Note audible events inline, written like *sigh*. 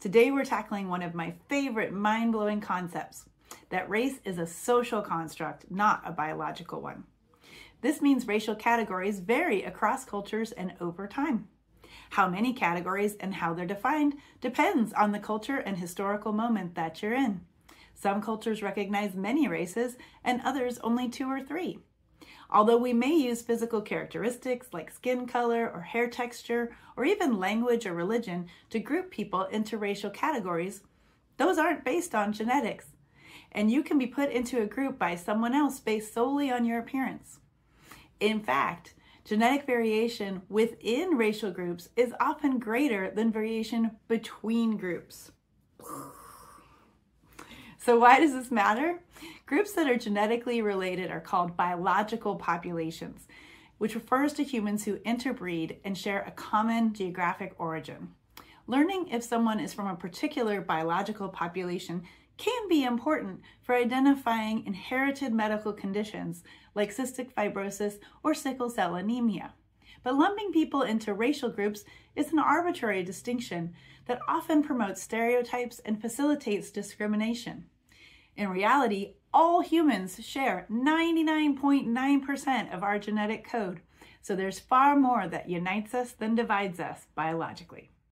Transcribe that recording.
Today we're tackling one of my favorite mind-blowing concepts, that race is a social construct, not a biological one. This means racial categories vary across cultures and over time. How many categories and how they're defined depends on the culture and historical moment that you're in. Some cultures recognize many races and others only two or three. Although we may use physical characteristics like skin color or hair texture, or even language or religion to group people into racial categories, those aren't based on genetics. And you can be put into a group by someone else based solely on your appearance. In fact, genetic variation within racial groups is often greater than variation between groups. *sighs* So why does this matter? Groups that are genetically related are called biological populations, which refers to humans who interbreed and share a common geographic origin. Learning if someone is from a particular biological population can be important for identifying inherited medical conditions like cystic fibrosis or sickle cell anemia. But lumping people into racial groups is an arbitrary distinction that often promotes stereotypes and facilitates discrimination. In reality, all humans share 99.9% of our genetic code, so there's far more that unites us than divides us biologically.